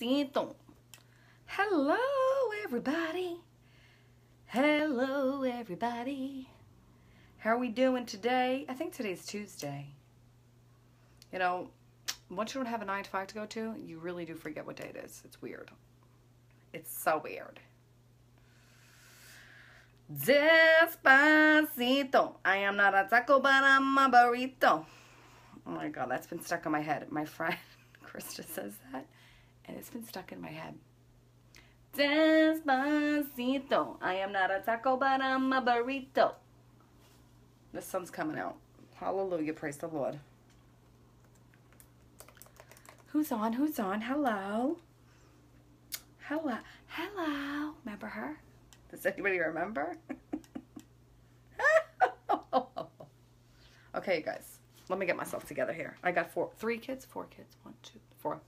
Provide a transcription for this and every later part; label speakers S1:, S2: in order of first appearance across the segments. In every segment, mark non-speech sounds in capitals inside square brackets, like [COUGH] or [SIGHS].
S1: Hello, everybody. Hello, everybody. How are we doing today? I think today's Tuesday. You know, once you don't have a 9 to 5 to go to, you really do forget what day it is. It's weird. It's so weird. Despacito. I am not a taco, but I'm a burrito. Oh my god, that's been stuck in my head. My friend [LAUGHS] Krista says that, and it's been stuck in my head. Despacito. I am not a taco, but I'm a burrito. The sun's coming out. Hallelujah. Praise the Lord. Who's on? Who's on? Hello. Hello. Hello. Remember her? Does anybody remember? [LAUGHS] okay, guys. Let me get myself together here. I got four, three kids, four kids, one, two, four,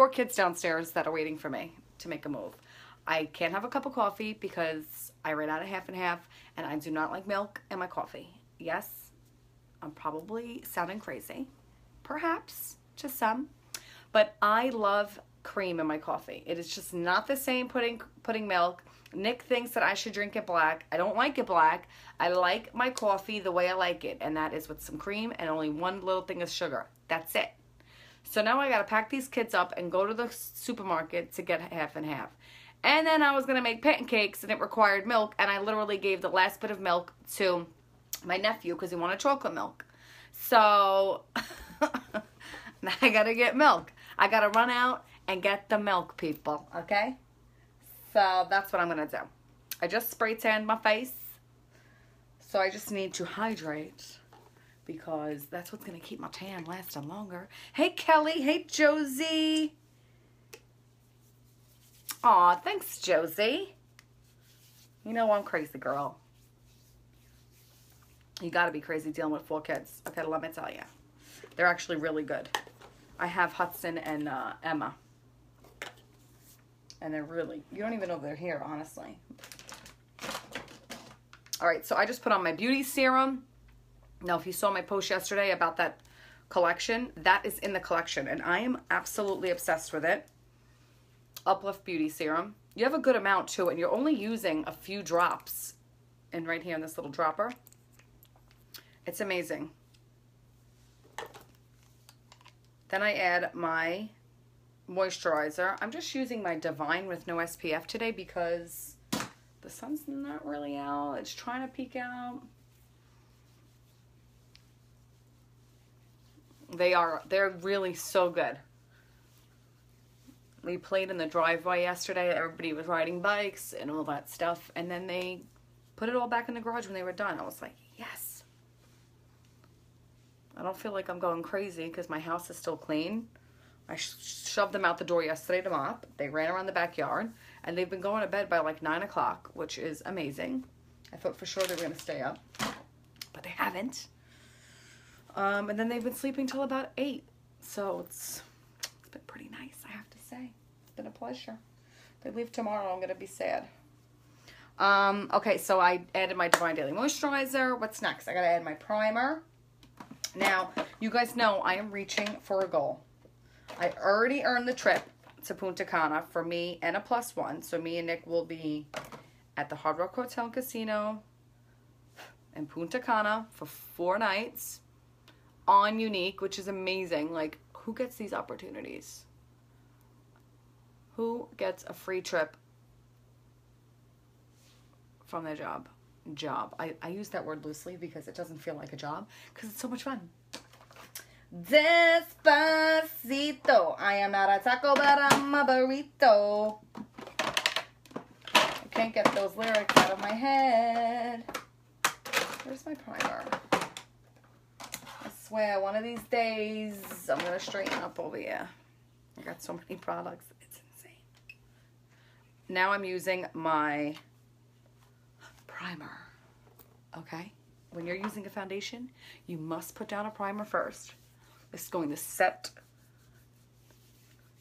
S1: four kids downstairs that are waiting for me to make a move. I can't have a cup of coffee because I ran out of half and half, and I do not like milk in my coffee. Yes, I'm probably sounding crazy, perhaps to some, but I love cream in my coffee. It is just not the same putting putting milk. Nick thinks that I should drink it black. I don't like it black. I like my coffee the way I like it, and that is with some cream and only one little thing of sugar. That's it. So now I got to pack these kids up and go to the supermarket to get half and half. And then I was to make pancakes and it required milk, and I literally gave the last bit of milk to my nephew because he wanted chocolate milk. So [LAUGHS] I got to get milk. I got to run out and get the milk, people, okay? So that's what I'm to do. I just spray tanned my face. So I just need to hydrate because that's what's going to keep my tan lasting longer. Hey, Kelly. Hey, Josie. Aw, thanks, Josie. You know I'm crazy, girl. You got to be crazy dealing with four kids. Okay, let me tell you. They're actually really good. I have Hudson and uh, Emma and they're really, you don't even know they're here, honestly. All right, so I just put on my beauty serum. Now, if you saw my post yesterday about that collection, that is in the collection, and I am absolutely obsessed with it. Uplift Beauty Serum. You have a good amount too, and you're only using a few drops and right here in this little dropper. It's amazing. Then I add my moisturizer. I'm just using my Divine with no SPF today because the sun's not really out. It's trying to peek out. They are, they're really so good. We played in the driveway yesterday. Everybody was riding bikes and all that stuff. And then they put it all back in the garage when they were done. I was like, yes. I don't feel like I'm going crazy because my house is still clean. I shoved them out the door yesterday to mop. They ran around the backyard, and they've been going to bed by like 9 o'clock, which is amazing. I thought for sure they were going to stay up, but they haven't. Um, and then they've been sleeping till about 8, so it's, it's been pretty nice, I have to say. It's been a pleasure. If they leave tomorrow, I'm going to be sad. Um, okay, so I added my Divine Daily Moisturizer. What's next? I got to add my primer. Now, you guys know I am reaching for a goal. I already earned the trip to Punta Cana for me and a plus one. So me and Nick will be at the Hard Rock Hotel and Casino in Punta Cana for four nights on Younique, which is amazing. Like, who gets these opportunities? Who gets a free trip from their job? Job. I, I use that word loosely because it doesn't feel like a job because it's so much fun. Despacito. I am not a taco, but I'm a burrito. I can't get those lyrics out of my head. Where's my primer? Swear, one of these days, I'm going to straighten up over here. I got so many products. It's insane. Now I'm using my primer. Okay? When you're using a foundation, you must put down a primer first. It's going to set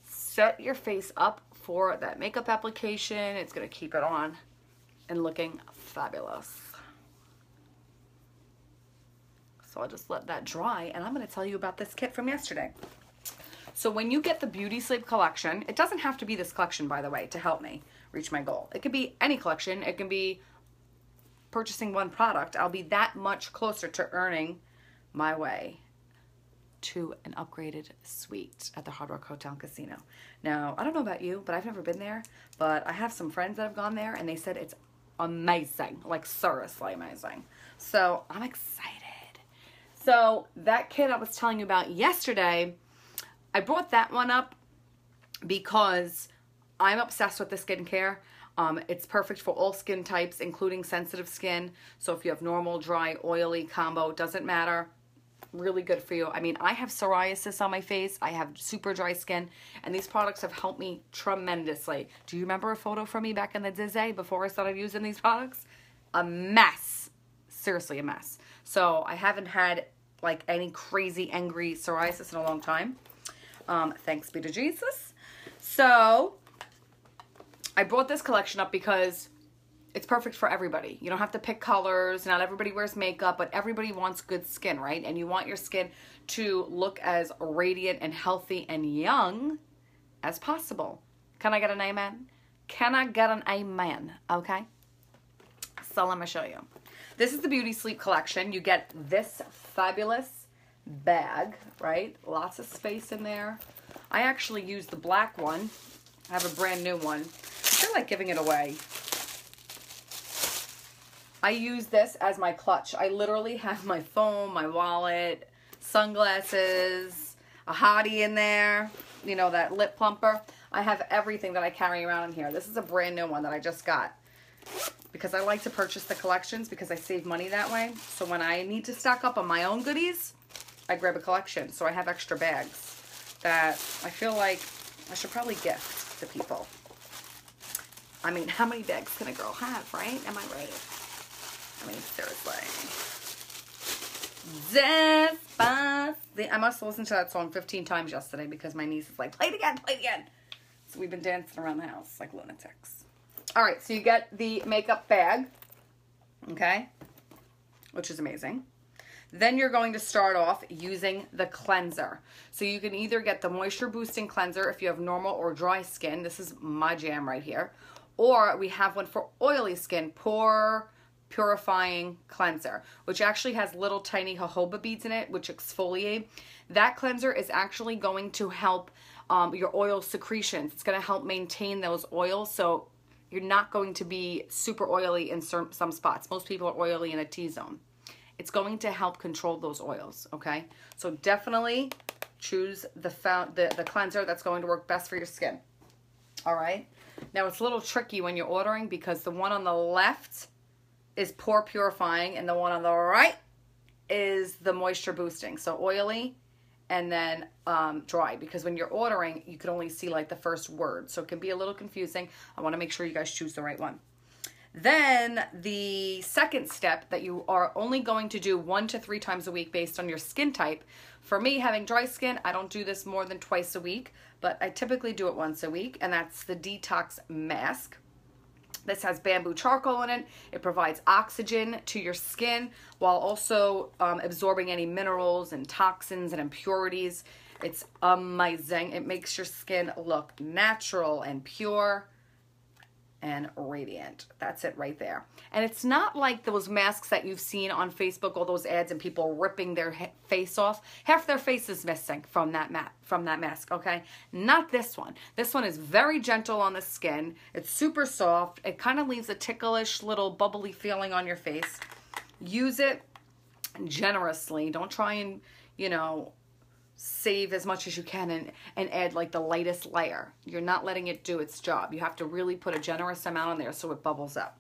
S1: set your face up for that makeup application. It's going to keep it on and looking fabulous. I'll just let that dry and I'm going to tell you about this kit from yesterday. So when you get the Beauty Sleep collection, it doesn't have to be this collection, by the way, to help me reach my goal. It could be any collection. It can be purchasing one product. I'll be that much closer to earning my way to an upgraded suite at the Hard Rock Hotel and Casino. Now, I don't know about you, but I've never been there, but I have some friends that have gone there and they said it's amazing, like seriously amazing. So I'm excited. So that kit I was telling you about yesterday, I brought that one up because I'm obsessed with the skincare. Um, it's perfect for all skin types, including sensitive skin. So if you have normal, dry, oily combo, doesn't matter really good for you. I mean, I have psoriasis on my face. I have super dry skin, and these products have helped me tremendously. Do you remember a photo from me back in the Dizzy before I started using these products? A mess. Seriously, a mess. So I haven't had like any crazy angry psoriasis in a long time. Um, thanks be to Jesus. So I brought this collection up because it's perfect for everybody. You don't have to pick colors. Not everybody wears makeup, but everybody wants good skin, right? And you want your skin to look as radiant and healthy and young as possible. Can I get an amen? Can I get an amen? Okay. So let me show you. This is the Beauty Sleep collection. You get this fabulous bag, right? Lots of space in there. I actually use the black one. I have a brand new one. I feel like giving it away. I use this as my clutch. I literally have my phone, my wallet, sunglasses, a hottie in there, you know, that lip plumper. I have everything that I carry around in here. This is a brand new one that I just got because I like to purchase the collections because I save money that way. So when I need to stock up on my own goodies, I grab a collection. So I have extra bags that I feel like I should probably gift to people. I mean, how many bags can a girl have, right? Am I right? I mean, seriously. Despacito. I must have listened to that song 15 times yesterday because my niece is like, play it again, play it again. So we've been dancing around the house like lunatics. All right, so you get the makeup bag, okay, which is amazing. Then you're going to start off using the cleanser. So you can either get the moisture boosting cleanser if you have normal or dry skin. This is my jam right here. Or we have one for oily skin, pore purifying cleanser, which actually has little tiny jojoba beads in it, which exfoliate. That cleanser is actually going to help um, your oil secretions. It's going to help maintain those oils so you're not going to be super oily in some, spots. Most people are oily in a T-zone. It's going to help control those oils, okay? So definitely choose the, the, the cleanser that's going to work best for your skin, all right? Now, it's a little tricky when you're ordering because the one on the left is pore purifying and the one on the right is the moisture boosting. So oily and then um, dry because when you're ordering, you can only see like the first word. So it can be a little confusing. I want to make sure you guys choose the right one. Then the second step that you are only going to do one to three times a week based on your skin type. For me, having dry skin, I don't do this more than twice a week, but I typically do it once a week, and that's the detox mask. This has bamboo charcoal in it. It provides oxygen to your skin while also um, absorbing any minerals and toxins and impurities. It's amazing. It makes your skin look natural and pure and radiant. That's it right there. And it's not like those masks that you've seen on Facebook, all those ads and people ripping their face off. Half their face is missing from that mat from that mask, okay? Not this one. This one is very gentle on the skin. It's super soft. It kind of leaves a ticklish little bubbly feeling on your face. Use it generously. Don't try and, you know, save as much as you can and, and add like the lightest layer. You're not letting it do its job. You have to really put a generous amount on there so it bubbles up.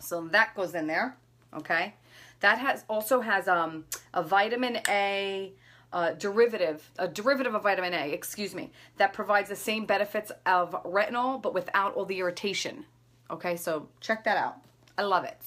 S1: So that goes in there, okay? That has also has um, a vitamin A uh, derivative, a derivative of vitamin A, excuse me, that provides the same benefits of retinol but without all the irritation. Okay, so check that out. I love it.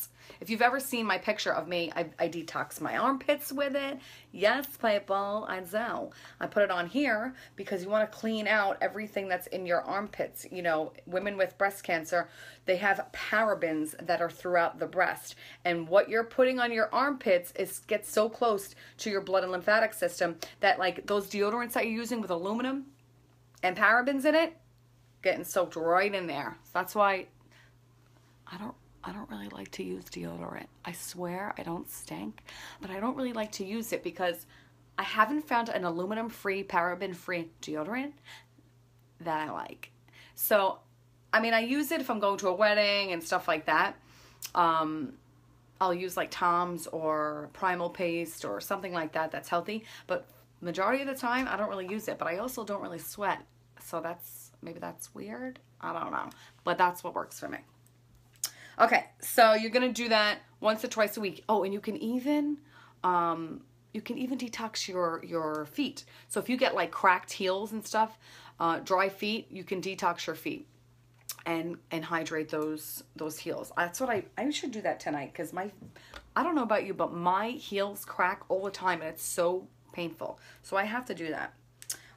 S1: If you've ever seen my picture of me, I, I detox my armpits with it. Yes, people, I know. I put it on here because you want to clean out everything that's in your armpits. You know, women with breast cancer, they have parabens that are throughout the breast. And what you're putting on your armpits is gets so close to your blood and lymphatic system that like those deodorants that you're using with aluminum and parabens in it, getting soaked right in there. That's why I don't I don't really like to use deodorant. I swear I don't stink, but I don't really like to use it because I haven't found an aluminum free, paraben free deodorant that I like. So, I mean, I use it if I'm going to a wedding and stuff like that. Um, I'll use like Tom's or Primal Paste or something like that that's healthy, but majority of the time I don't really use it, but I also don't really sweat. So that's maybe that's weird. I don't know, but that's what works for me. Okay, so you're gonna do that once or twice a week. Oh, and you can even um, you can even detox your your feet. So if you get like cracked heels and stuff, uh, dry feet, you can detox your feet and and hydrate those those heels. That's what I I should do that tonight because my I don't know about you, but my heels crack all the time and it's so painful. So I have to do that.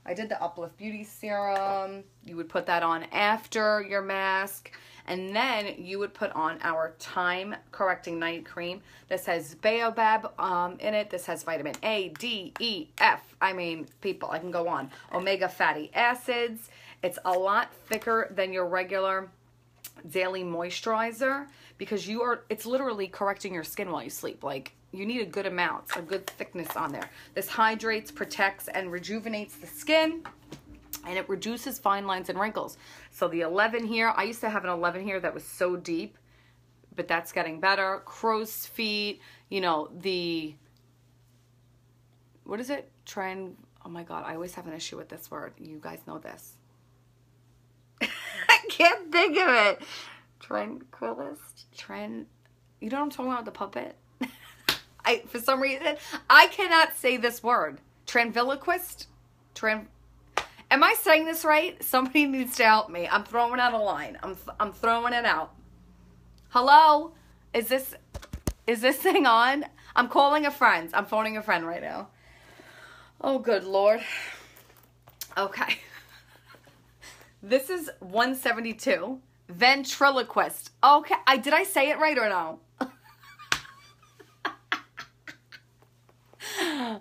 S1: I did the Uplift Beauty Serum. You would put that on after your mask. And then you would put on our time correcting night cream. This has baobab um, in it. This has vitamin A, D, E, F. I mean, people, I can go on. Omega fatty acids. It's a lot thicker than your regular daily moisturizer because you are, it's literally correcting your skin while you sleep. Like, you need a good amount, a good thickness on there. This hydrates, protects, and rejuvenates the skin and it reduces fine lines and wrinkles. So the 11 here, I used to have an 11 here that was so deep, but that's getting better. Crow's feet, you know, the, what is it? Trend, oh my God, I always have an issue with this word. You guys know this. [LAUGHS] I can't think of it. Tranquilist? Trend, you know what I'm talking about, the puppet? [LAUGHS] I, for some reason, I cannot say this word. Tranquiliquist? Tran, Am I saying this right? Somebody [LAUGHS] needs to help me. I'm throwing out a line. I'm I'm throwing it out. Hello? Is this is this thing on? I'm calling a friend. I'm phoning a friend right now. Oh good lord. Okay. [LAUGHS] This is 172. Ventriloquist. Okay. I did I say it right or no? [LAUGHS]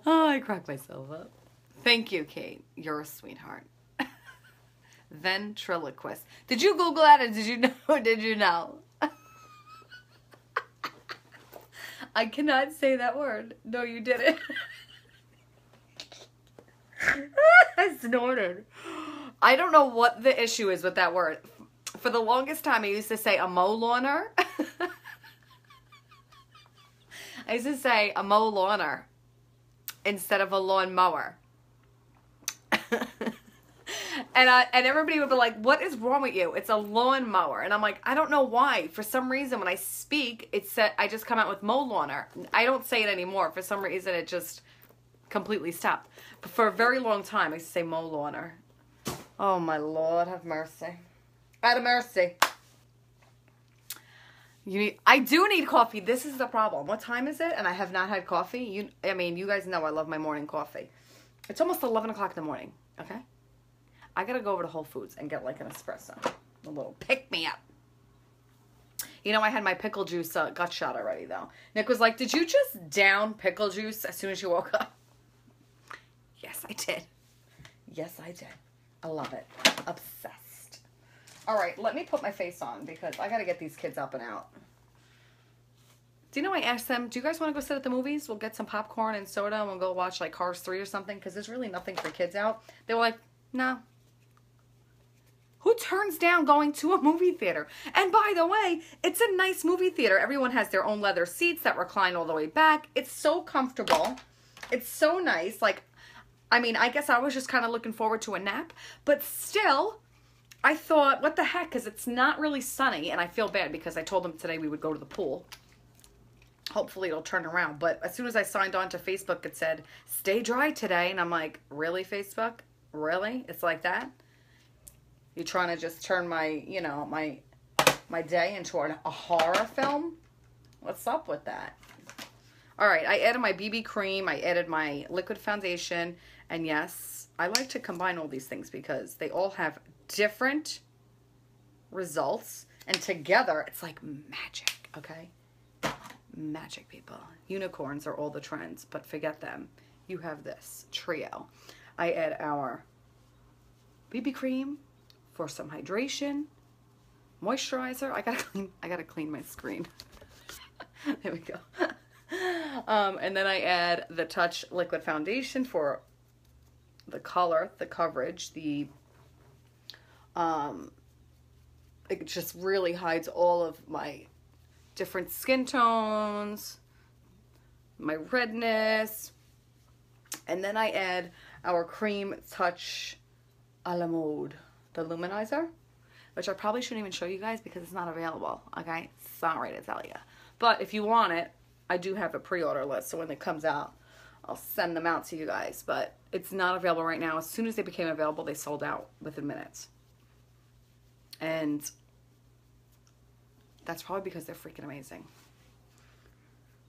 S1: oh, I cracked myself up. Thank you, Kate. You're a sweetheart. [LAUGHS] Ventriloquist. Did you Google that or did you [LAUGHS] know? Did you know? [LAUGHS] I cannot say that word. No, you didn't. I snorted. I don't know what the issue is with that word. For the longest time, I used to say a mow lawner. I used to say a mow lawner instead of a lawn mower. And I, and everybody would be like, "What is wrong with you? It's a lawn mower." And I'm like, "I don't know why. For some reason, when I speak, it said I just come out with mow lawner. I don't say it anymore. For some reason, it just completely stopped. But for a very long time, I used to say mow lawner. Oh my lord, have mercy. Out of mercy. You need, I do need coffee. This is the problem. What time is it? And I have not had coffee. You, I mean, you guys know I love my morning coffee. It's almost 11 o'clock in the morning. Okay? I gotta go over to Whole Foods and get like an espresso. A little pick me up. You know, I had my pickle juice uh, gut shot already though. Nick was like, Did you just down pickle juice as soon as you woke up? Yes, I did. Yes, I did. I love it. Obsessed. All right, let me put my face on because I gotta get these kids up and out. Do you know I asked them, do you guys want to go sit at the movies? We'll get some popcorn and soda and we'll go watch like Cars 3 or something because there's really nothing for kids out. They were like, no. Turns down going to a movie theater? And by the way, it's a nice movie theater. Everyone has their own leather seats that recline all the way back. It's so comfortable. It's so nice. Like, I mean, I guess I was just kind of looking forward to a nap, but still, I thought, what the heck? Because it's not really sunny, and I feel bad because I told them today we would go to the pool hopefully it'll turn around. But as soon as I signed on to Facebook, it said, stay dry today. And I'm like, really, Facebook? Really? It's like that? You're trying to just turn my, you know, my my day into a horror film? What's up with that? All right, I added my BB cream. I added my liquid foundation. And yes, I like to combine all these things because they all have different results. And together, it's like magic, okay? Magic, people. Unicorns are all the trends, but forget them. You have this trio. I add our BB cream for some hydration, moisturizer. I gotta [LAUGHS] clean. I gotta clean my screen. [LAUGHS] there we go. [LAUGHS] Um, and then I add the Touch Liquid Foundation for the color, the coverage, the um, it just really hides all of my different skin tones, my redness. And then I add our Cream Touch a la mode, the luminizer, which I probably shouldn't even show you guys because it's not available, okay? Sorry to tell you. But if you want it, I do have a pre-order list, so when it comes out, I'll send them out to you guys. But it's not available right now. As soon as they became available, they sold out within minutes. And that's probably because they're freaking amazing.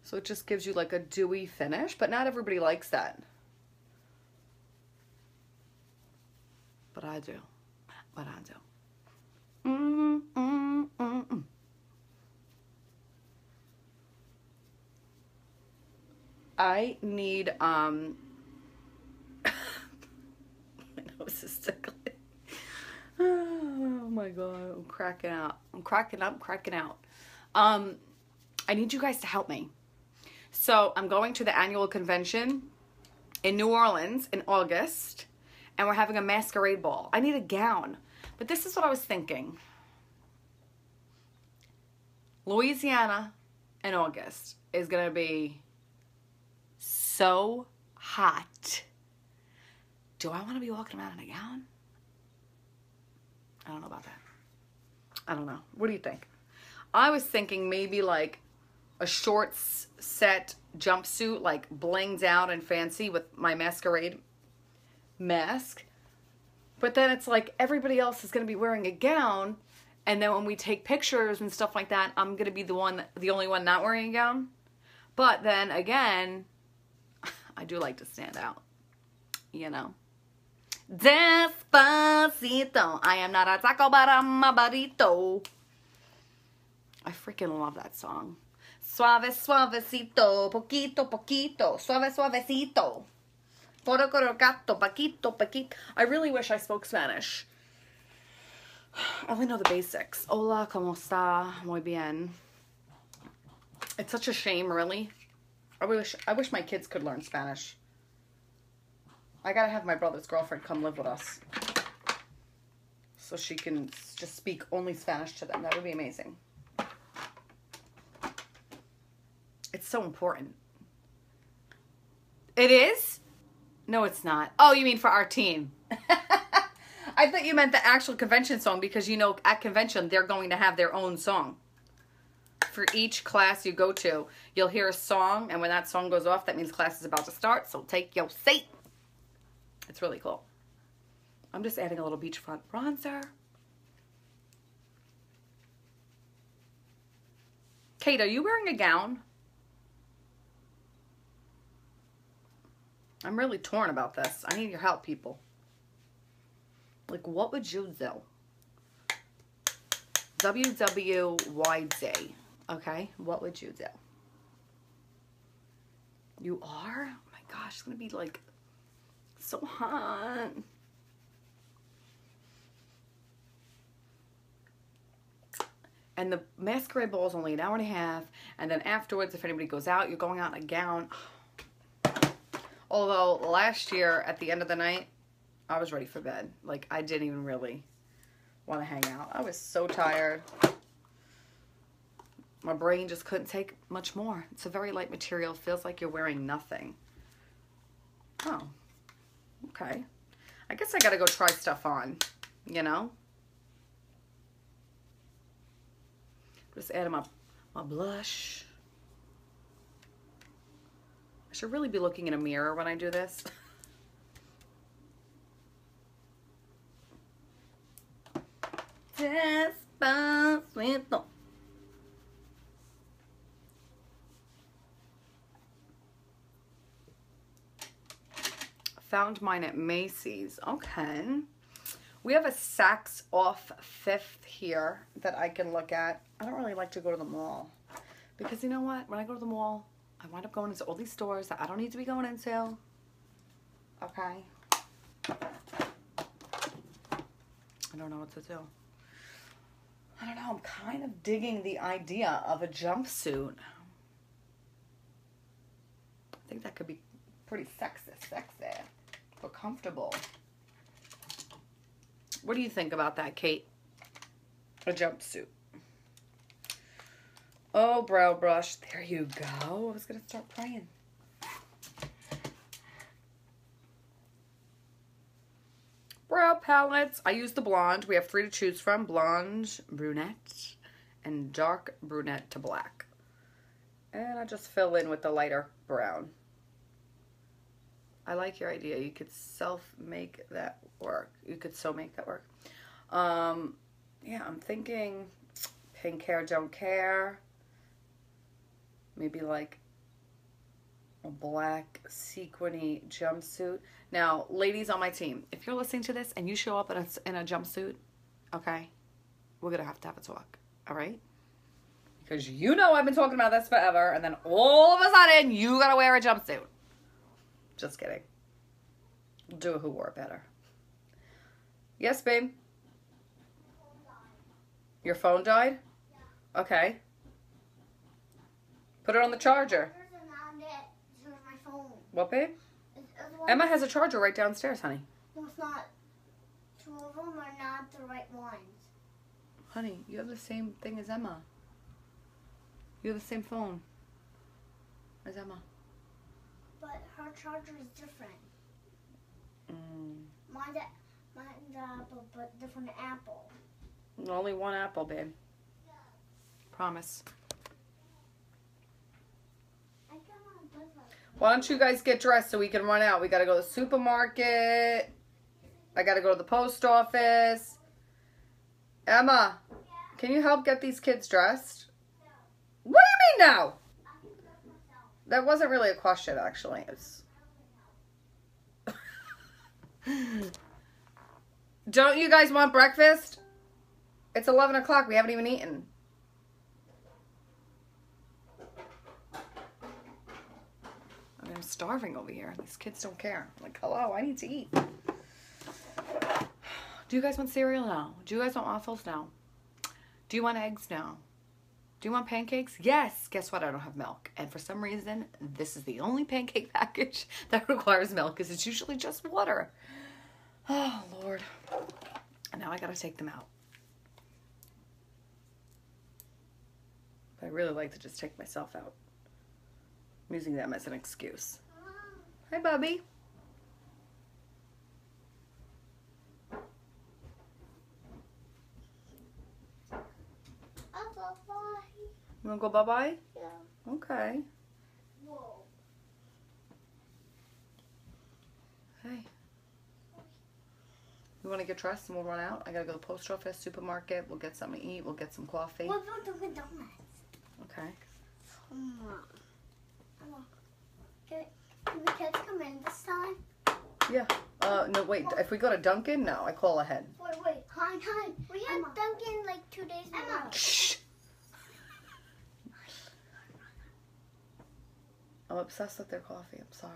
S1: So it just gives you like a dewy finish, but not everybody likes that. But I do. But I do. I need um [LAUGHS] my nose is tickling. Oh my god, I'm cracking out. I'm cracking up, cracking out. Um I need you guys to help me. So, I'm going to the annual convention in New Orleans in August and we're having a masquerade ball. I need a gown. But this is what I was thinking. Louisiana in August is going to be so hot. Do I want to be walking around in a gown? I don't know about that. I don't know. What do you think? I was thinking maybe like a short set jumpsuit, like blinged out and fancy with my masquerade mask. But then it's like everybody else is going to be wearing a gown. And then when we take pictures and stuff like that, I'm going to be the one, the only one not wearing a gown. But then again, [LAUGHS] I do like to stand out, you know. Despacito. I am not a taco, but I'm a burrito. I freaking love that song. Suave, suavecito, poquito, poquito, suave, suavecito. Paquito, paquito. I really wish I spoke Spanish. [SIGHS] I only know the basics. Hola, ¿cómo está? Muy bien. It's such a shame, really. I wish I wish my kids could learn Spanish. I gotta have my brother's girlfriend come live with us. So she can just speak only Spanish to them. That would be amazing. It's so important. It is? No, it's not. Oh, you mean for our team. [LAUGHS] I thought you meant the actual convention song because you know at convention they're going to have their own song for each class you go to, you'll hear a song, and when that song goes off, that means class is about to start, so take your seat. It's really cool. I'm just adding a little beachfront bronzer. Kate, are you wearing a gown? I'm really torn about this. I need your help, people. Like, what would you do? WWYD. Okay, what would you do? You are? Oh my gosh, it's gonna be like so hot. And the masquerade ball is only an hour and a half. And then afterwards, if anybody goes out, you're going out in a gown. Although last year at the end of the night, I was ready for bed. Like I didn't even really want to hang out. I was so tired my brain just couldn't take much more. It's a very light material. Feels like you're wearing nothing. Oh, okay. I guess I gotta go try stuff on, you know? Just adding my, my blush. I should really be looking in a mirror when I do this. Despacito. Found mine at Macy's. Okay. We have a Saks off Fifth here that I can look at. I don't really like to go to the mall because you know what? When I go to the mall, I wind up going into all these stores that I don't need to be going into. Okay. I don't know what to do. I don't know. I'm kind of digging the idea of a jumpsuit. I think that could be pretty sexy, sexy, but comfortable. What do you think about that, Kate? A jumpsuit. Oh, brow brush. There you go. I was going to start praying. Brow palettes. I use the blonde. We have three to choose from. Blonde, brunette, and dark brunette to black. And I just fill in with the lighter brown. I like your idea. You could self-make that work. You could so make that work. Um, yeah, I'm thinking pink hair, don't care. Maybe like a black sequiny jumpsuit. Now, ladies on my team, if you're listening to this and you show up in a, in a jumpsuit, okay, we're going to have to have a talk, all right? Because you know I've been talking about this forever, and then all of a sudden, you got to wear a jumpsuit. Just kidding. Do a who wore it better. Yes, babe? Your phone died? Okay. Put it on the charger. What, babe? Emma has a charger right downstairs, honey.
S2: No, it's not. Two of them are not the right ones.
S1: Honey, you have the same thing as Emma. You have the same phone as Emma.
S2: But her charger is different.
S1: Mm.
S2: Mine's a, mine's apple, but different apple.
S1: Only one apple, babe. Promise.
S2: I got my brother.
S1: Why don't you guys get dressed so we can run out? We gotta go to the supermarket. I gotta go to the post office. Emma, can you help get these kids dressed? What do you mean no? That wasn't really a question, actually. It's... [LAUGHS] Don't you guys want breakfast? It's 11 o'clock. We haven't even eaten. I mean, I'm starving over here. These kids don't care. I'm like, hello, I need to eat. [SIGHS] Do you guys want cereal now? Do you guys want waffles now? Do you want eggs now? Do you want pancakes? Yes. Guess what? I don't have milk. And for some reason, this is the only pancake [LAUGHS] package that requires milk because it's usually just water. [SIGHS] Oh, Lord. And now I got to take them out. I really like to just take myself out. I'm using them as an excuse. Hi, Bubby. You want to go bye-bye?
S2: Yeah.
S1: Okay.
S2: Whoa.
S1: Hey. You want to get dressed and we'll run out? I gotta go to the post office, supermarket. We'll get something to eat. We'll get some coffee.
S2: What about Dunkin' Donuts?
S1: Okay.
S2: Come. Come on. Can, can the kids come in this time?
S1: Yeah. Uh, no, wait. If we go to Dunkin', no, I call ahead.
S2: Wait, wait. Hi, hi. We had
S3: Emma.
S2: Dunkin' like two days ago.
S3: Emma.
S1: Shh. I'm obsessed with their coffee. I'm sorry.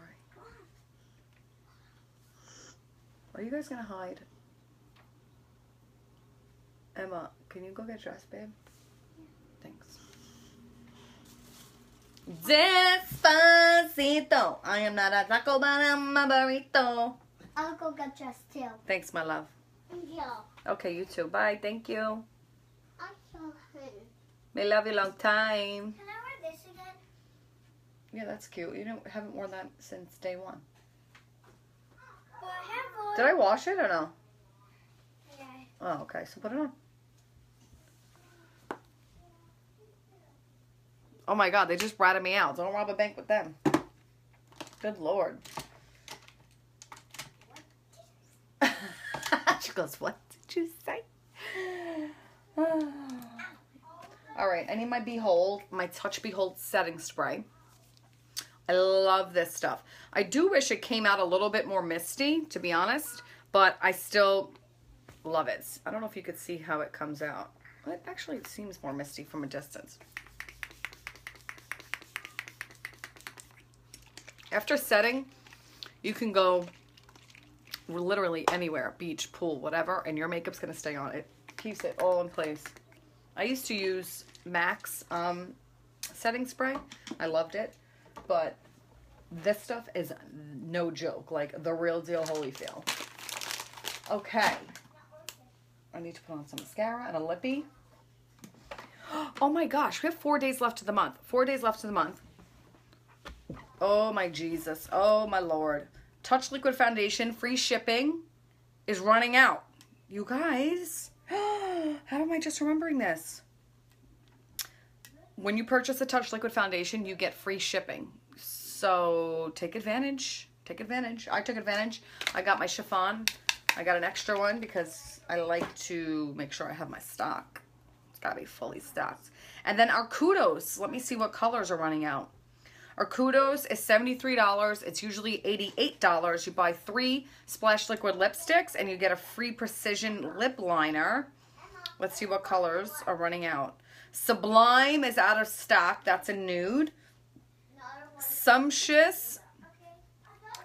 S1: Are you guys gonna hide? Emma, can you go get dressed, babe? Thanks. Despacito. I am not a taco, but I'm a burrito.
S2: I'll go get dressed too.
S1: Thanks, my love.
S2: Yeah.
S1: Okay, you too. Bye. Thank you.
S2: I.
S1: May love you long time.
S2: Can I wear this again?
S1: Yeah, that's cute. You don't haven't worn that since day one.
S2: Well, I.
S1: Did I wash it or no?
S2: Yeah.
S1: Oh, okay. So put it on. Oh my God, they just ratted me out. Don't rob a bank with them. Good lord. [LAUGHS] she goes, what did you say? [SIGHS] All right, I need my Behold, my Touch Behold setting spray. I love this stuff. I do wish it came out a little bit more misty, to be honest, but I still love it. I don't know if you could see how it comes out. It actually seems more misty from a distance. After setting, you can go literally anywhere, beach, pool, whatever, and your makeup's gonna stay on. It keeps it all in place. I used to use Max um, setting spray. I loved it, but this stuff is no joke, like the real deal Holyfield. Okay. I need to put on some mascara and a lippy. [GASPS] Oh my gosh, we have four days left of the month. Four days left of the month. Oh my Jesus. Oh my Lord. Touch Liquid Foundation, free shipping is running out. You guys, [GASPS] how am I just remembering this? When you purchase a Touch Liquid Foundation, you get free shipping. So take advantage. Take advantage. I took advantage. I got my chiffon. I got an extra one because I like to make sure I have my stock. It's got to be fully stocked. And then our kudos. Let me see what colors are running out. Our kudos is $73. It's usually $88. You buy three Splash Liquid lipsticks and you get a free precision lip liner. Let's see what colors are running out. Sublime is out of stock. That's a nude. Sumptuous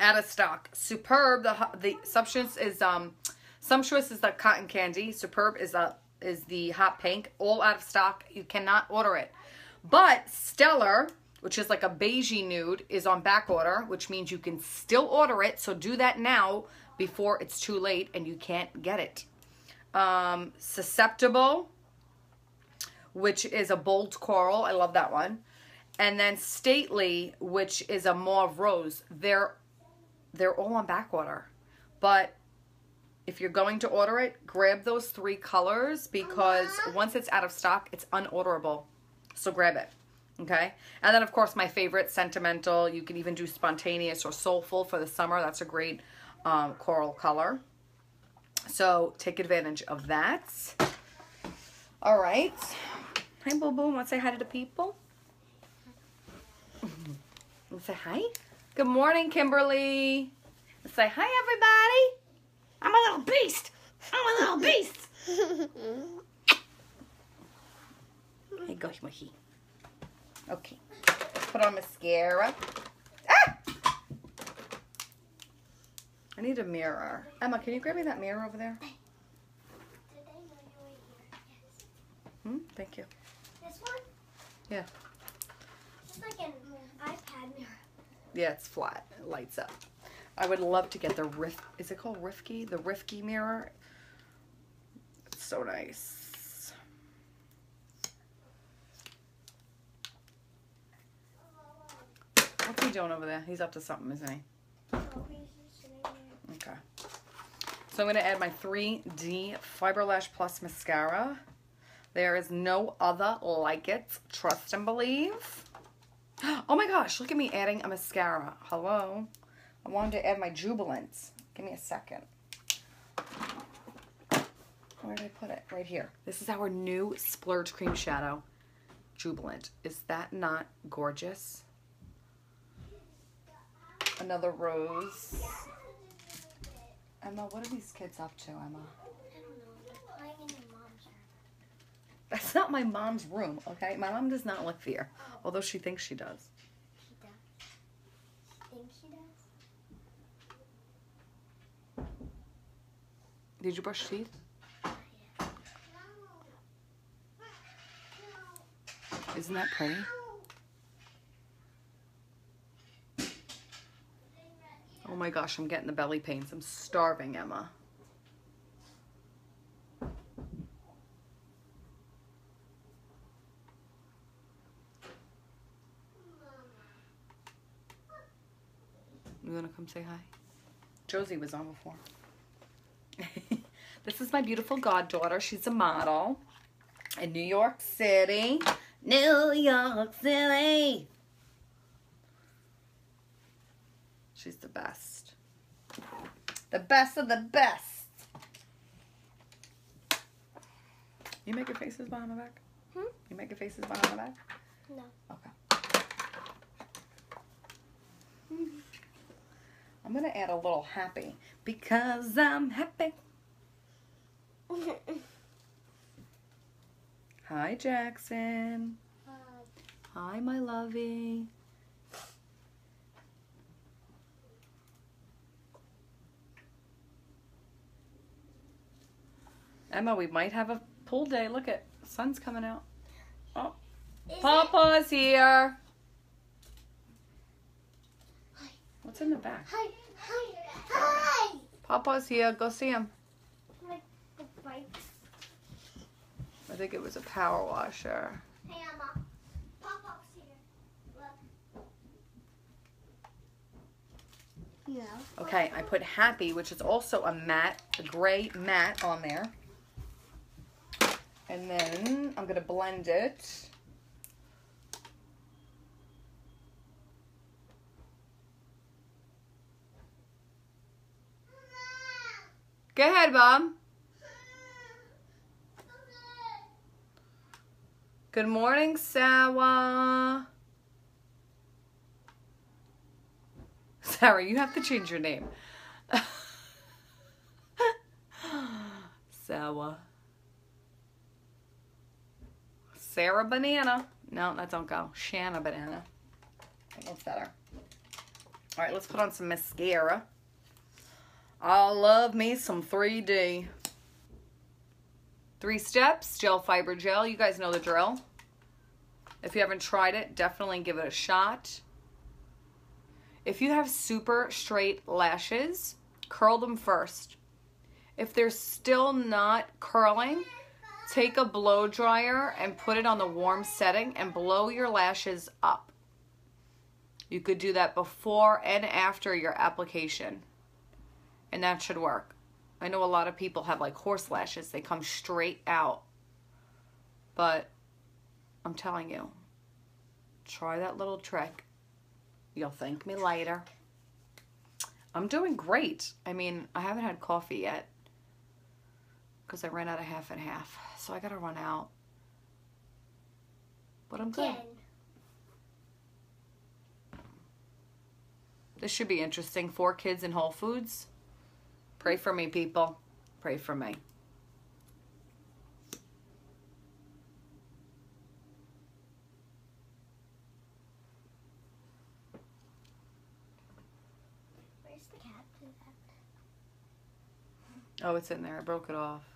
S1: out of stock. Superb, the the Sumptuous is um Sumptuous is the cotton candy. Superb is a is the hot pink. All out of stock. You cannot order it. But Stellar which is like a beigey nude, is on back order, which means you can still order it. So do that now before it's too late and you can't get it. Um, Susceptible, which is a bold coral. I love that one. And then Stately, which is a mauve rose. They're they're all on back order. But if you're going to order it, grab those three colors because once it's out of stock, it's unorderable. So grab it. Okay. And then, of course, my favorite, Sentimental. You can even do Spontaneous or Soulful for the summer. That's a great um, coral color. So take advantage of that. All right. Hi, Boo Boo. Want to say hi to the people? [LAUGHS] Say hi? Good morning, Kimberly. Let's say hi, everybody. I'm a little beast. I'm a little beast. [LAUGHS] hey, go. Okay. Put on mascara. Ah! I need a mirror. Emma, can you grab me that mirror over there? Hmm? Thank you.
S2: This one?
S1: Yeah.
S2: It's like an iPad mirror.
S1: Yeah, it's flat. It lights up. I would love to get the Rif. Is it called Rifki? The Rifki mirror. It's so nice. What's he doing over there? He's up to something, isn't he? Okay. So I'm going to add my 3D Fiber Lash Plus Mascara. There is no other like it. Trust and believe. Oh my gosh, look at me adding a mascara. Hello. I wanted to add my Jubilant. Give me a second. Where did I put it? Right here. This is our new Splurge Cream Shadow. Jubilant. Is that not gorgeous? Another rose. Emma, what are these kids up to, Emma? That's not my mom's room, okay? My mom does not live here, although she thinks she does.
S2: She does. She thinks she does.
S1: Did you brush teeth? Isn't that pretty? Oh my gosh, I'm getting the belly pains. I'm starving, Emma. You wanna come say hi? Josie was on before. [LAUGHS] this is my beautiful goddaughter. She's a model in New York City. New York City. She's the best. The best of the best. You making faces behind my back?
S2: Hmm?
S1: You making faces behind my back?
S2: No.
S1: Okay. I'm gonna add a little happy because I'm happy. [LAUGHS] Hi, Jackson. Hi, my lovey. Emma, we might have a pool day. Look at sun's coming out. Oh,
S2: Is it?
S1: Papa's here. What's in the back?
S2: Hi, hi, hi.
S1: Papa's here. Go see him.
S2: Like the bikes.
S1: I think it was a power washer.
S2: Hey, Emma. Pop-up's here. Look. Yeah.
S1: Okay, I put happy, which is also a matte, a gray matte on there. And then I'm gonna blend it. Go ahead, Mom. Good morning, Sawa. [LAUGHS] Sarah, you have to change your name. [LAUGHS] Sawa. Sarah Banana. No, that don't go. Shanna Banana. That's better. All right, let's put on some mascara. I love me some 3D. Three steps, gel fiber gel. You guys know the drill. If you haven't tried it, definitely give it a shot. If you have super straight lashes, curl them first. If they're still not curling, take a blow dryer and put it on the warm setting and blow your lashes up. You could do that before and after your application. And that should work. I know a lot of people have like horse lashes, they come straight out. But I'm telling you, try that little trick. You'll thank me later. I'm doing great. I mean, I haven't had coffee yet because I ran out of half and half. So I got to run out. But I'm good.
S2: Again.
S1: This should be interesting. Four kids in Whole Foods. Pray for me, people. Pray for me.
S2: Where's the cat? to that?
S1: Oh, it's in there. I broke it off.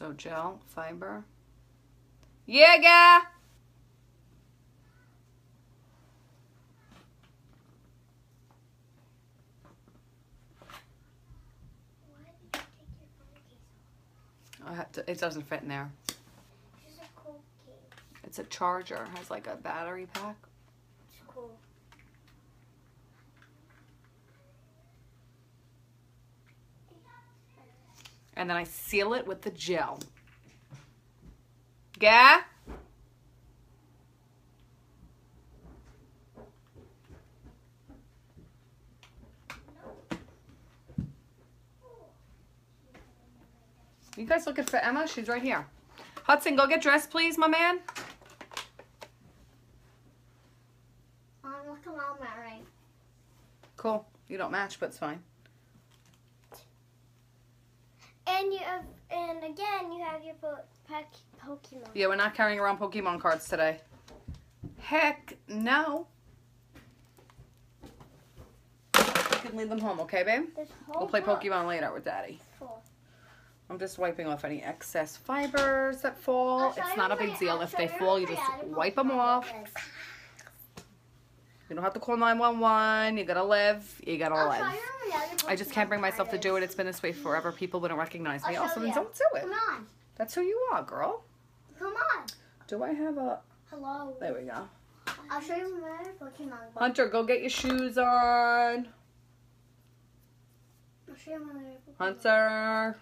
S1: So gel, fiber. Yeah, guy.
S2: Why did you take your phone case off?
S1: I have to, it doesn't fit in there.
S2: This a cool case.
S1: It's a charger. Has like a battery pack.
S2: It's cool.
S1: And then I seal it with the gel. Yeah? You guys looking for Emma? She's right here. Hudson, go get dressed, please, my man.
S2: Mom, look at mom at right.
S1: Cool. You don't match, but it's fine.
S2: And you have, and again, you have your po- Pokemon.
S1: Yeah, we're not carrying around Pokemon cards today. Heck no. You can leave them home, okay, babe? We'll play
S2: book
S1: Pokemon later with Daddy.
S2: full.
S1: I'm just wiping off any excess fibers that fall.
S2: Oh,
S1: it's not a big deal. If they fall, you just wipe them off. You don't have to call 911. You gotta live. You gotta
S2: I'll
S1: live. I just can't bring myself to do it. It's been this way forever. People wouldn't recognize me. Oh, then don't do it.
S2: Come on.
S1: That's who you are, girl.
S2: Come on.
S1: Do I have a...
S2: Hello.
S1: There we go.
S2: I'll show you my Pokemon.
S1: Hunter, go get your shoes on.
S2: I'll show you my Pokemon
S1: Hunter.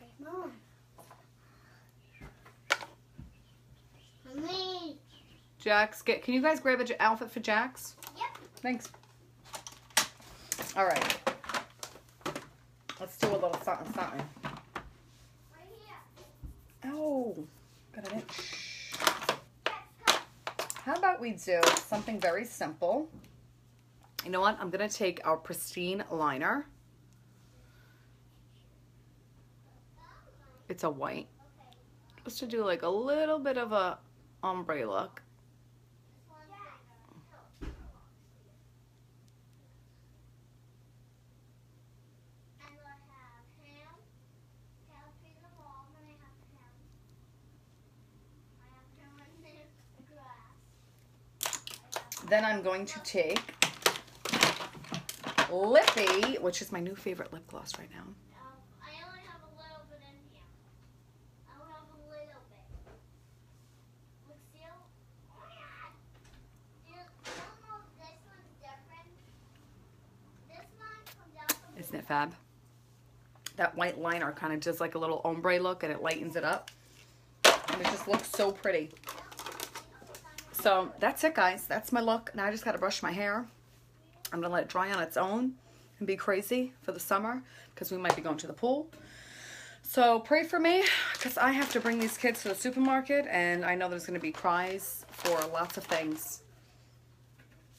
S1: Jax, get. Can you guys grab an outfit for Jax?
S2: Yep.
S1: Thanks. All right. Let's do a little something, something. Oh, an itch.
S2: Yes.
S1: How about we do something very simple? You know what? I'm going to take our pristine liner. It's a white. Just to do like a little bit of a ombre look.
S2: And I have ham. Have piece of all, then I have ham. I have ham in the grass.
S1: Then I'm going to take Lippy, which is my new favorite lip gloss right now.
S2: I only have a little bit in here. I only have a little bit. Look, see? My god! You, you don't know if this one's different? This one comes out from
S1: Isn't it fab? That white liner kind of does like a little ombre look and it lightens it up. And it just looks so pretty. So that's it guys. That's my look. Now I just got to brush my hair. I'm going to let it dry on its own and be crazy for the summer because we might be going to the pool. So pray for me because I have to bring these kids to the supermarket and I know there's going to be cries for lots of things.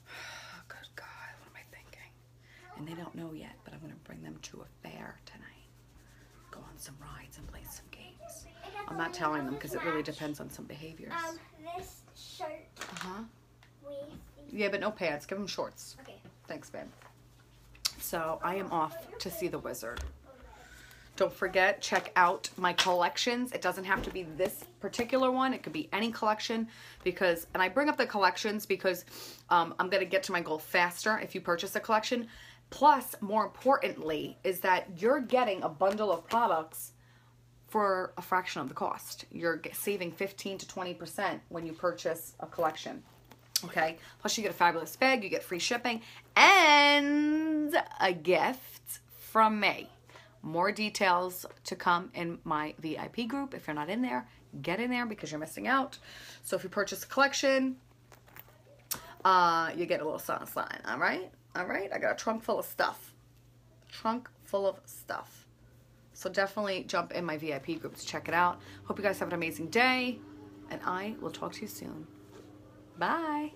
S1: [SIGHS] Good God, what am I thinking? And they don't know yet, but I'm going to bring them to a fair tonight. Go on some rides and play some games. I'm not telling them because it really depends on some behaviors.
S2: Um, this shirt
S1: Uh-huh. Yeah, but no pants. Give them shorts.
S2: Okay.
S1: Thanks, babe. So I am off to see the wizard. Don't forget, check out my collections. It doesn't have to be this particular one. It could be any collection because, and I bring up the collections because um, I'm going to get to my goal faster if you purchase a collection. Plus, more importantly, is that you're getting a bundle of products for a fraction of the cost. You're saving 15 to 20% when you purchase a collection. Okay. Plus, you get a fabulous bag, you get free shipping, and a gift from me. More details to come in my VIP group. If you're not in there, get in there because you're missing out. So, if you purchase a collection, uh, you get a little something, something. All right. All right. I got a trunk full of stuff. Trunk full of stuff. So definitely jump in my VIP group to check it out. Hope you guys have an amazing day, and I will talk to you soon. Bye.